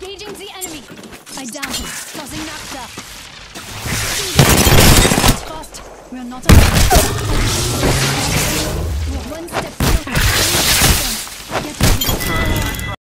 Engaging the enemy. I doubt him. Causing knockdown. We're not alone.